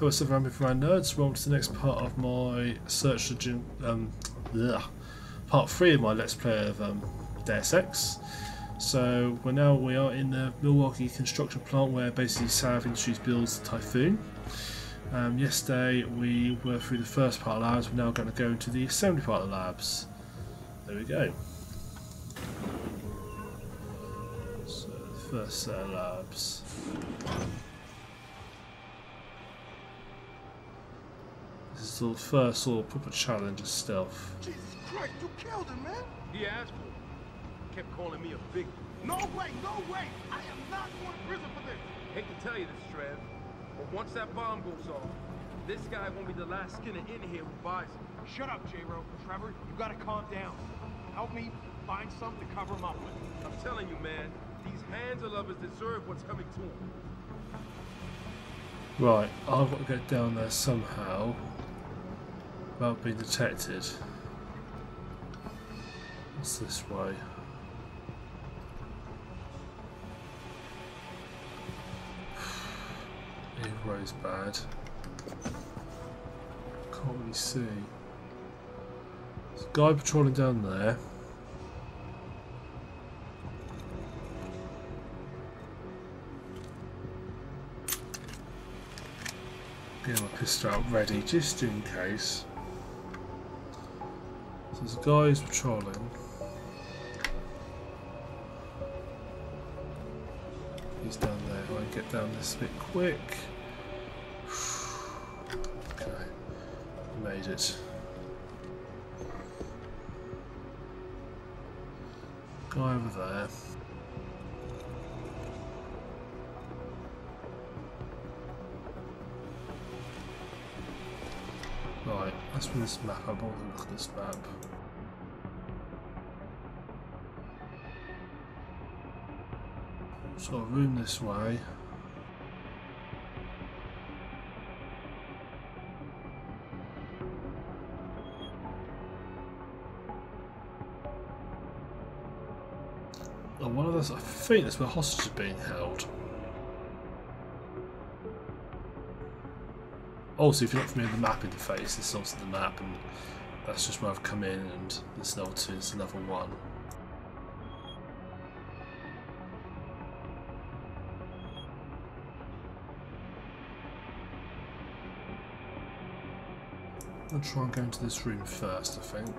Hello, Ramping for my nerds. Welcome to the next part of my search engine. Um, bleh, part three of my Let's Play of um, Deus Ex. So we're now we are in the Milwaukee construction plant where basically Sarif Industries builds the Typhoon. Um, yesterday we were through the first part of the labs. We're now going to go into the assembly part of the labs. There we go. So the first set of labs. This is the first sort of proper challenge of stealth. Jesus Christ, you killed him, man! He asked for it. Kept calling me a big. No way, no way! I am not going to prison for this! Hate to tell you this, Trev, but once that bomb goes off, this guy won't be the last skinner in here who buys it. Shut up, J-Ro. Trevor, you gotta calm down. Help me find something to cover him up with. I'm telling you, man, these hands of lovers deserve what's coming to them. Right, I've got to get down there somehow without being detected. What's this way? Way's bad. Can't really see. There's a guy patrolling down there. Get my pistol out ready just in case. There's a guy who's patrolling. He's down there. I get down this bit quick. Okay, made it. Guy over there. Right, let's this map. I to look at this map. So room this way. Oh, one of those, I think that's where hostages are being held. Also, if you're not familiar with the map interface, this is obviously the map, and that's just where I've come in, and this level 2 is level 1. I'll try and go into this room first, I think.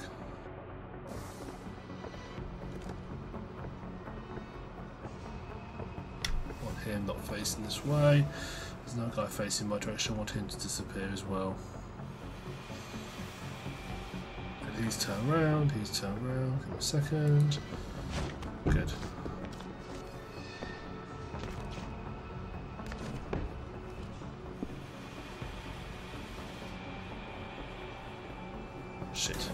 Not facing this way. There's no guy facing my direction. I want him to disappear as well. And he's turned around. He's turned around. Give a second. Good. Shit.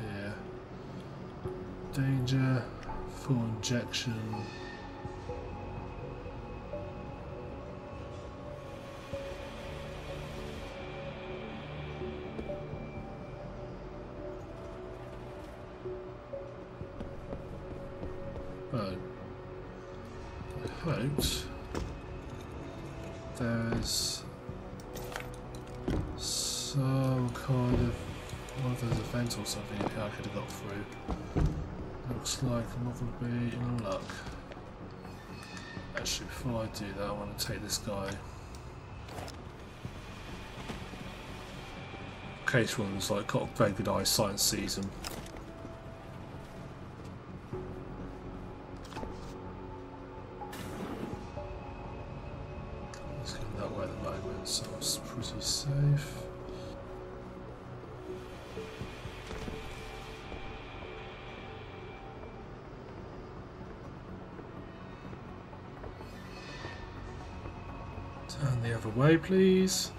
Here. Danger. Full injection. One of those events or something I could have got through. Looks like I'm not going to be in luck. Actually, before I do that, I want to take this guy. Case one's like got very good eyesight and sees. please.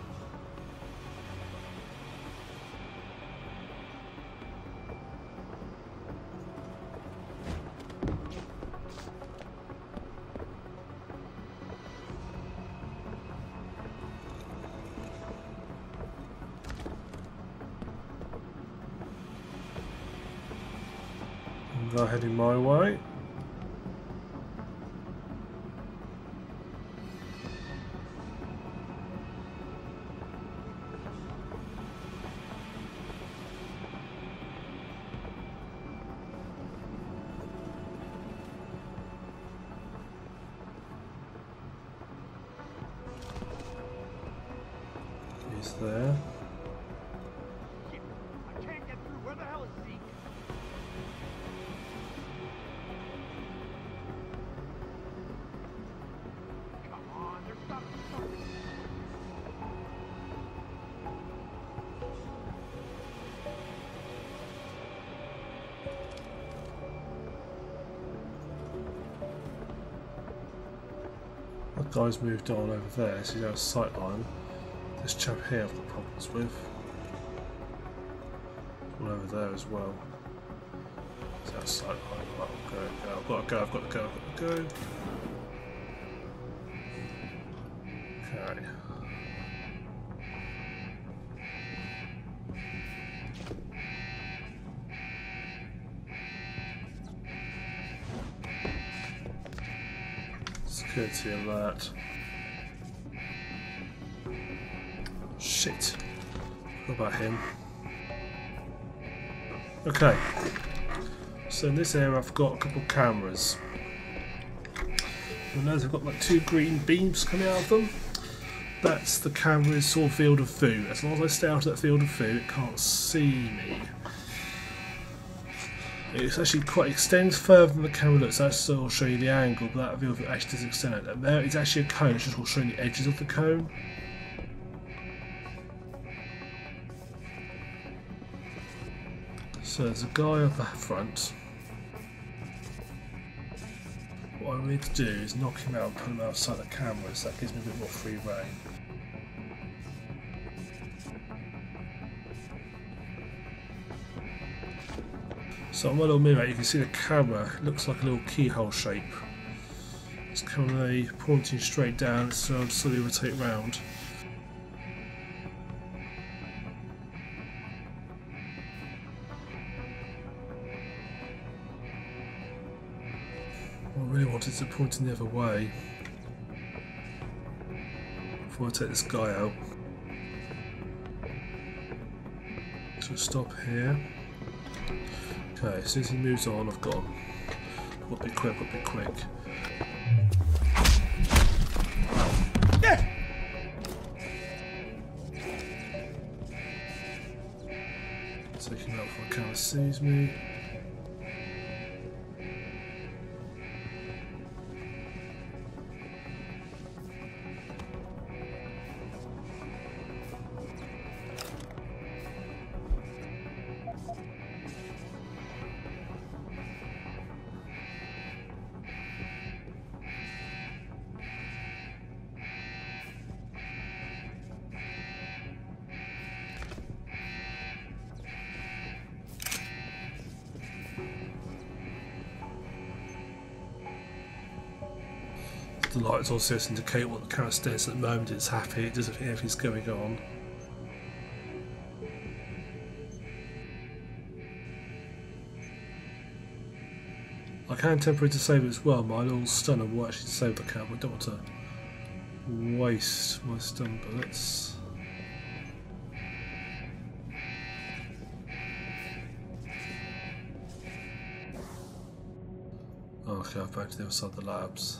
They're heading my way. Guy's moved on over there, so he's out of sight line. This chap here I've got problems with. One over there as well. He's out of sight line. I'll go. I've got to go, I've got to go, I've got to go. Okay. So in this area I've got a couple of cameras. You'll notice I've got like two green beams coming out of them. That's the camera's sort of field of view. As long as I stay out of that field of view, it can't see me. It's actually quite extends further than the camera looks. That's will show you the angle, but that view actually does extend. And there is actually a cone. It's just showing the edges of the cone. So there's a guy up the front. What I need to do is knock him out and put him outside the cameras. That gives me a bit more free reign. So on my little mirror, you can see the camera looks like a little keyhole shape. It's currently eh, pointing straight down, so I'll slowly rotate round. I really wanted to point in the other way before I take this guy out. So stop here. Okay, as soon as he moves on, I've gone. I'll be quick, I'll be quick. Yeah! Him out before camera sees me. Lights also just indicate what the camera states at the moment. It's happy. It doesn't think anything's going on. I can temporarily disable it as well. My little stunner will actually disable the camera. I don't want to waste my stun bullets. Okay, back to the other side of the labs.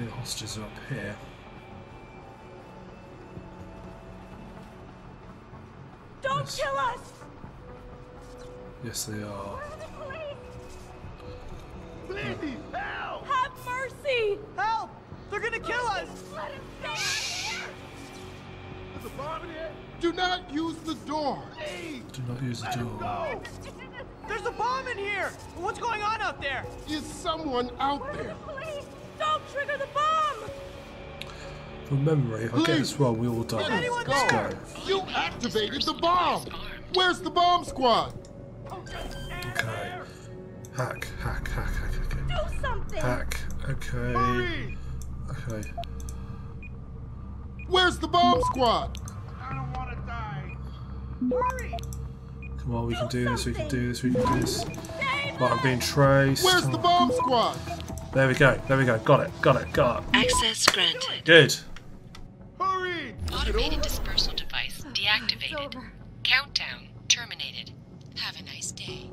The hostages are up here. Don't Yes. kill us! Yes, they are. Where are the police? Please, help! Have mercy! Help! They're gonna kill us! Let him stay out here! There's a bomb in here! Do not use the door. Please! Do not use the Let him door. go! There's a bomb in here! What's going on out there? Is someone out Where are there? From memory, if I get this wrong, we all die. Let's Let's go. go. You activated the bomb. Where's the bomb squad? Okay. Hack, hack, hack, hack, hack. Do something! Hack. Okay. Hurry! Okay. Where's the bomb squad? I don't want to die. Hurry! Come on, we can do this, we can do this, we can do this. Right, I'm being traced. Where's the bomb squad? There we go, there we go. Got it, got it, got it. Access granted. Good. Hurry! Automated dispersal device deactivated. Countdown terminated. Have a nice day.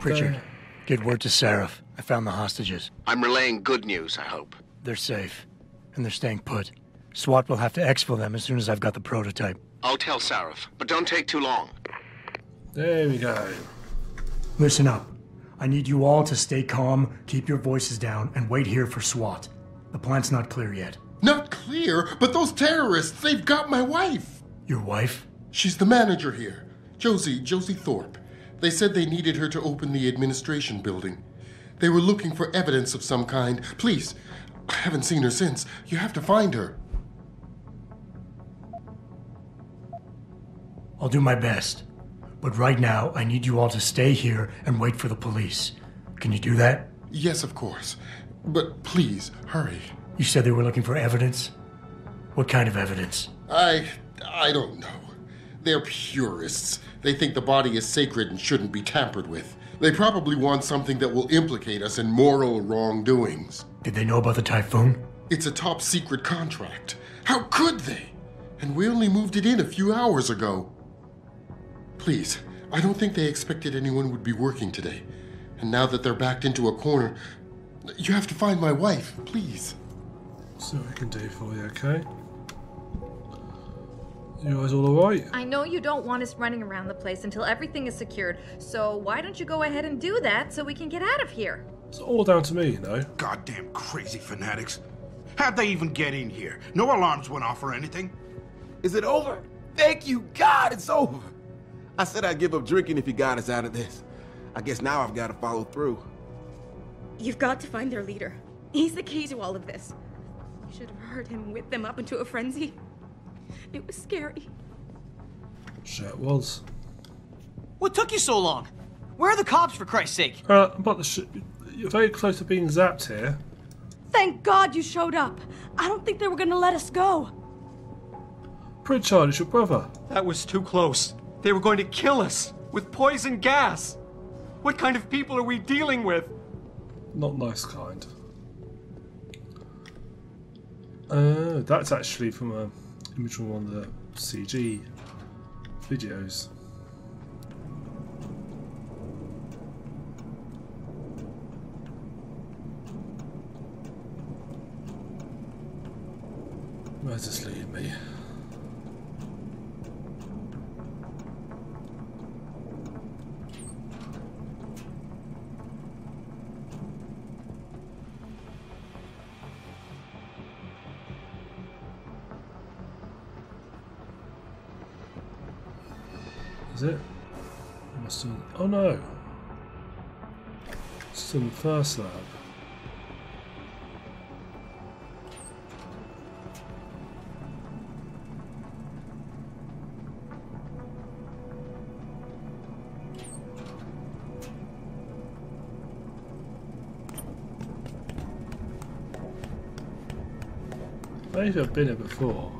Pritchard, get word to Sarif. I found the hostages. I'm relaying good news, I hope. They're safe, and they're staying put. SWAT will have to exfil them as soon as I've got the prototype. I'll tell Sarif, but don't take too long. There we go. Listen up. I need you all to stay calm, keep your voices down, and wait here for SWAT. The plant's not clear yet. Not clear, but those terrorists, they've got my wife. Your wife? She's the manager here. Josie, Josie Thorpe. They said they needed her to open the administration building. They were looking for evidence of some kind. Please, I haven't seen her since. You have to find her. I'll do my best. But right now, I need you all to stay here and wait for the police. Can you do that? Yes, of course. But please, hurry. You said they were looking for evidence? What kind of evidence? I. I don't know. They're purists. They think the body is sacred and shouldn't be tampered with. They probably want something that will implicate us in moral wrongdoings. Did they know about the typhoon? It's a top secret contract. How could they? And we only moved it in a few hours ago. Please, I don't think they expected anyone would be working today. And now that they're backed into a corner, you have to find my wife, please. See what we can do for you, okay? You guys all alright? I know you don't want us running around the place until everything is secured, so why don't you go ahead and do that so we can get out of here? It's all down to me, you know. Goddamn crazy fanatics. How'd they even get in here? No alarms went off or anything? Is it over? Thank you, God, it's over. I said I'd give up drinking if you got us out of this. I guess now I've got to follow through. You've got to find their leader. He's the key to all of this. You should have heard him whip them up into a frenzy. It was scary. Sure it was. What took you so long? Where are the cops, for Christ's sake? Uh, about the sh- You're very close to being zapped here. Thank God you showed up. I don't think they were gonna let us go. Pritchard, it's your brother. That was too close. They were going to kill us with poison gas. What kind of people are we dealing with? Not nice kind. Uh, that's actually from a image from one of the CG videos. First lab. Maybe I've been here before.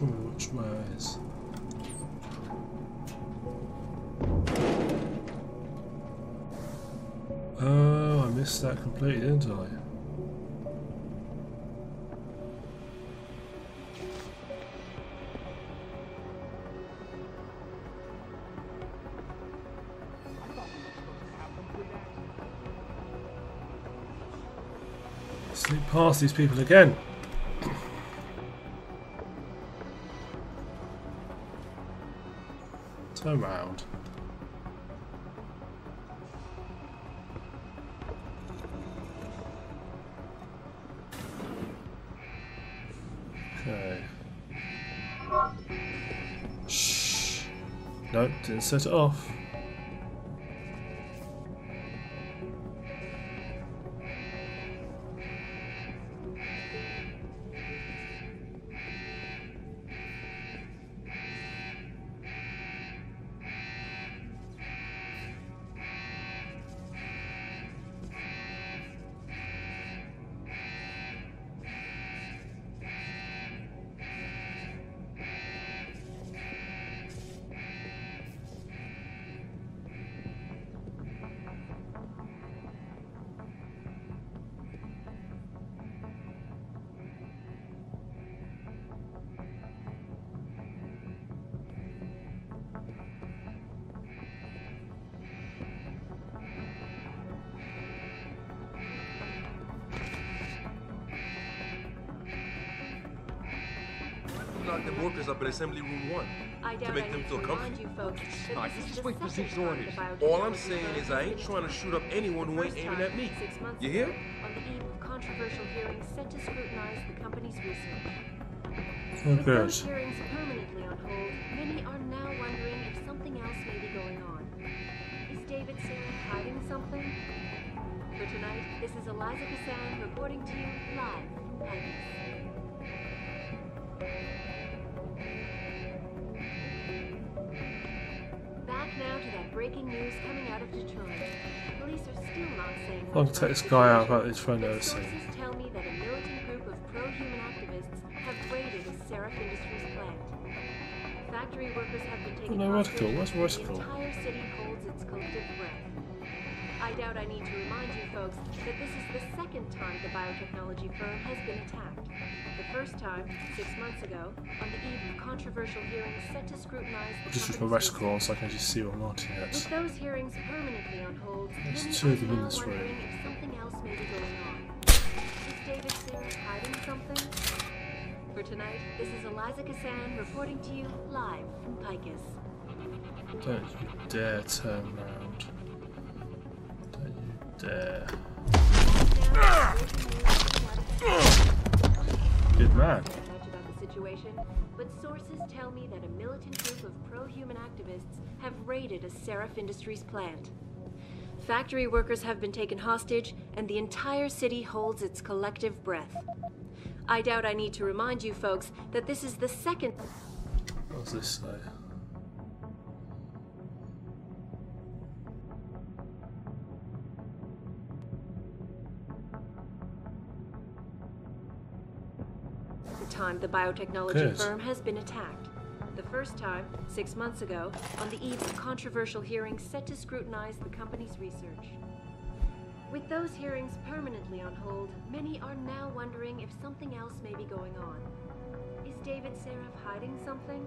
I'm which way it is. Completely, didn't I? Sneak past these people again. No, didn't set it off. The workers up in Assembly Room 1 I to make I them feel comfortable. remind you folks that Alright, this is just the wait for second six orders. All I'm saying is I ain't trying to shoot up anyone who ain't aiming at me. Six months You ago, hear? On the eve of controversial hearings set to scrutinize the company's research. With those hearings permanently on hold, many are now wondering if something else may be going on. Is David Sarif hiding something? For tonight, this is Eliza Cassan reporting to you live not saying take this guy out about his phone but noticing. Sources tell me that a militant group of pro-human activists have raided a Sarif Industries plant. Factory workers have been taken No article. Where's the that this is the second time the biotechnology firm has been attacked. The first time, six months ago, on the eve of controversial hearings set to scrutinize the Just with my reticle on so I can just see what I'm looking at. with those hearings permanently on hold, There's two of them in this room. if something else may be going on. Is David Sarif hiding something? For tonight, this is Eliza Cassan reporting to you live from Picus. Don't you dare turn around. Don't you dare. Good man. Much about the situation, but sources tell me that a militant group of pro-human activists have raided a Sarif Industries plant. Factory workers have been taken hostage, and the entire city holds its collective breath. I doubt I need to remind you folks that this is the second. What's this say? Time the biotechnology Good. firm has been attacked. The first time, six months ago, on the eve of controversial hearings set to scrutinize the company's research. With those hearings permanently on hold, many are now wondering if something else may be going on. Is David Sarif hiding something?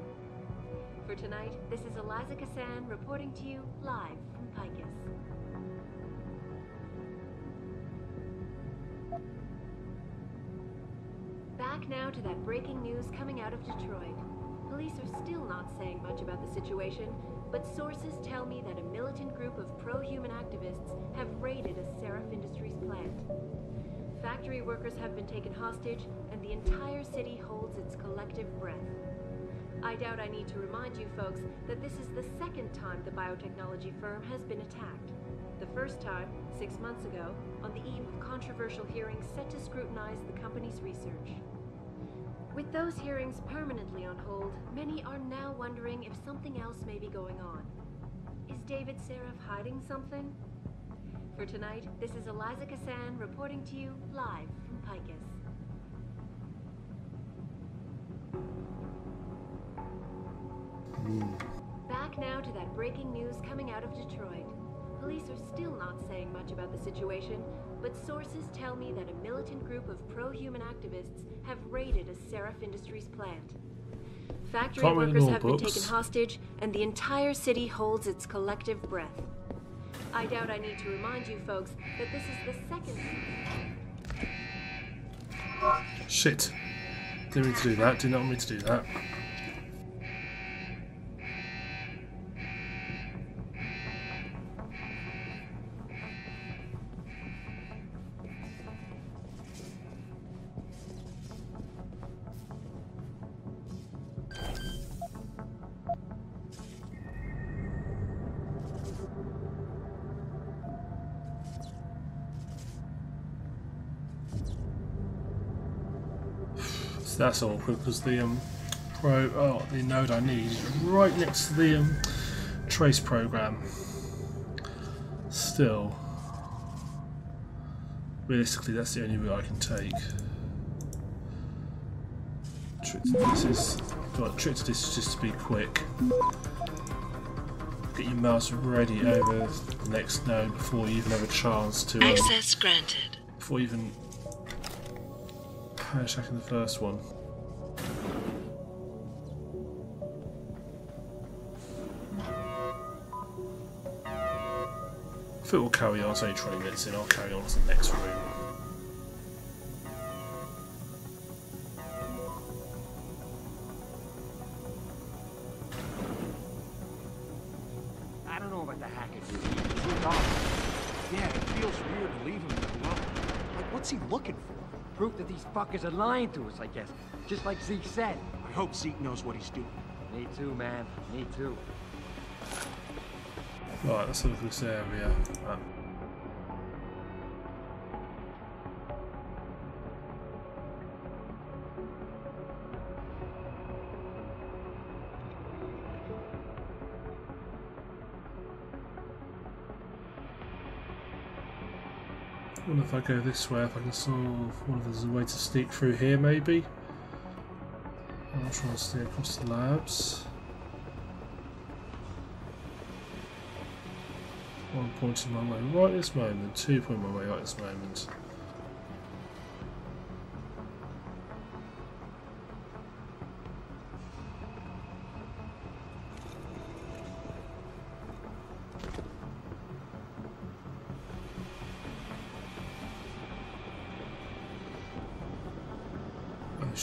For tonight, this is Eliza Cassan reporting to you live from Picus. Back now to that breaking news coming out of Detroit. Police are still not saying much about the situation, but sources tell me that a militant group of pro-human activists have raided a Sarif Industries plant. Factory workers have been taken hostage, and the entire city holds its collective breath. I doubt I need to remind you folks that this is the second time the biotechnology firm has been attacked. The first time, six months ago, on the eve of controversial hearings set to scrutinize the company's research. With those hearings permanently on hold, many are now wondering if something else may be going on. Is David Sarif hiding something? For tonight, this is Eliza Cassan reporting to you live from Picus. Hmm. Back now to that breaking news coming out of Detroit. Police are still not saying much about the situation, but sources tell me that a militant group of pro-human activists have raided a Sarif Industries plant. Factory Can't workers have been taken hostage, and the entire city holds its collective breath. I doubt I need to remind you folks that this is the second. Shit. Didn't mean to do that. Did not mean to do that. That's awkward because the um, pro oh the node I need is right next to the um, trace program. Still, realistically, that's the only route I can take. Trick to this is got trick to this is just to be quick. Get your mouse ready over the next node before you even have a chance to. um, Access granted. before you even attacking the first one. If it will carry on, say 20 minutes in, I'll carry on to the next room. I don't know about the hacker Yeah, it feels weird to leave him alone. Like, what's he looking for? Proof that these fuckers are lying to us, I guess. Just like Zeke said. I hope Zeke knows what he's doing. Me too, man. Me too. Right, let's have a look at this area. Um, if I go this way, if I can solve wonder if there's a way to sneak through here maybe. I'll try and stay across the labs. One pointing my way right this moment, two pointing my way right this moment.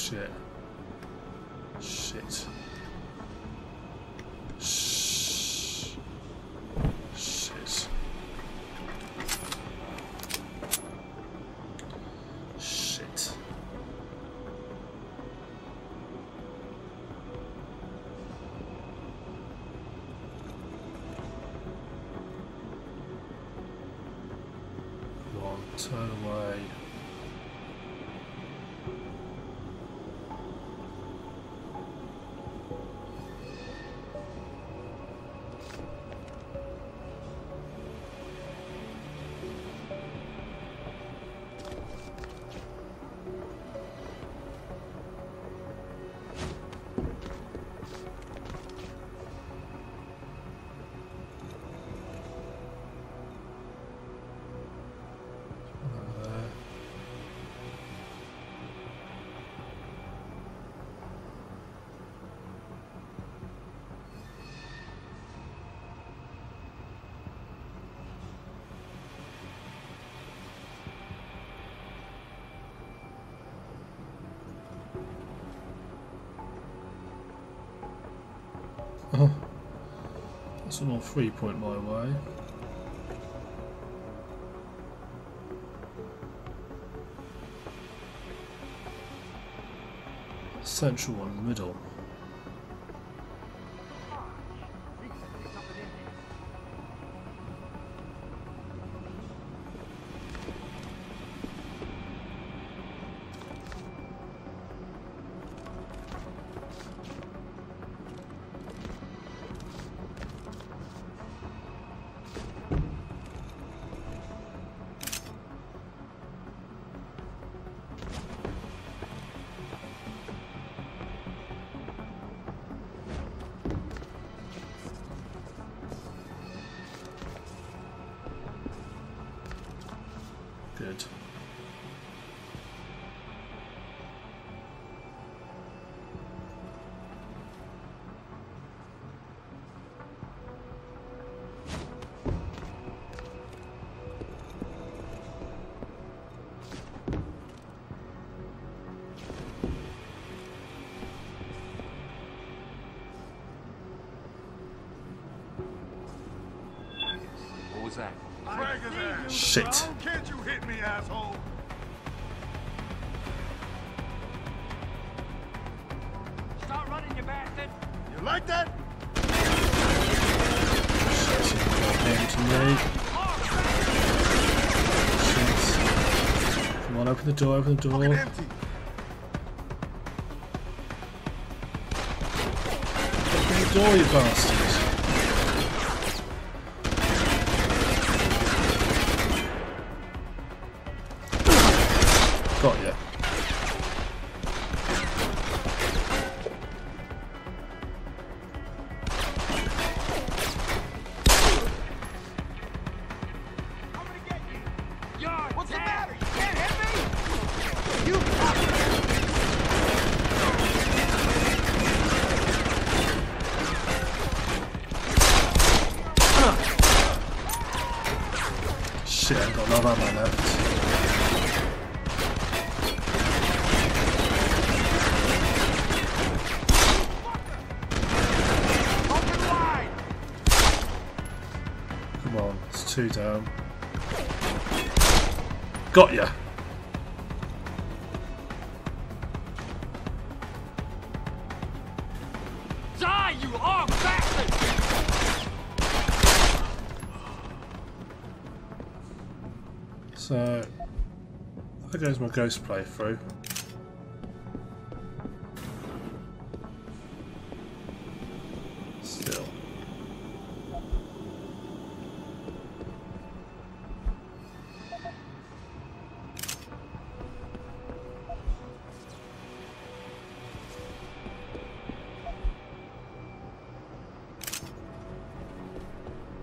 Shit. Shit. Shh. Shit. Shit. On, turn away. Oh, that's an all three point my way. Central one in the middle. You hit me, asshole? Stop running, you bastard. You like that? Came to me. Shit. Come on, open the door, open the door. Empty. Open the door, you bastard. Shit, I've got a lot of ammo left. Come two down. Got ya. There goes my ghost playthrough. Still.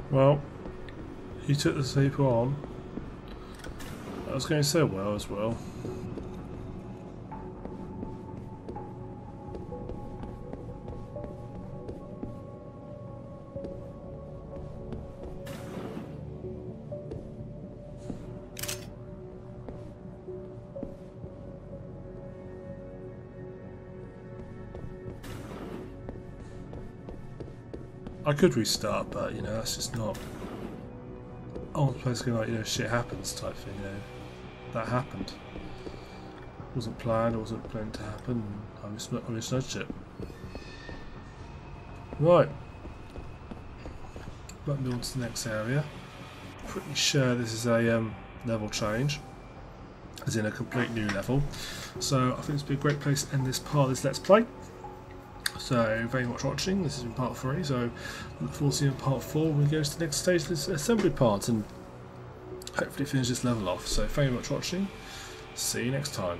Well, he took the sleeper on. Was going so well as well. I could restart, but you know that's just not. I was basically like you know shit happens type thing. You know that happened. wasn't planned. It wasn't planned to happen. I mis I misjudged it. Right. Let me on to the next area. Pretty sure this is a um, level change, as in a complete new level. So I think this would be a great place to end this part of this Let's Play. So, very much watching. This has been part 3, so look forward to seeing part 4 when we go to the next stage of this assembly part and hopefully finish this level off. So, thank you very much for watching. See you next time.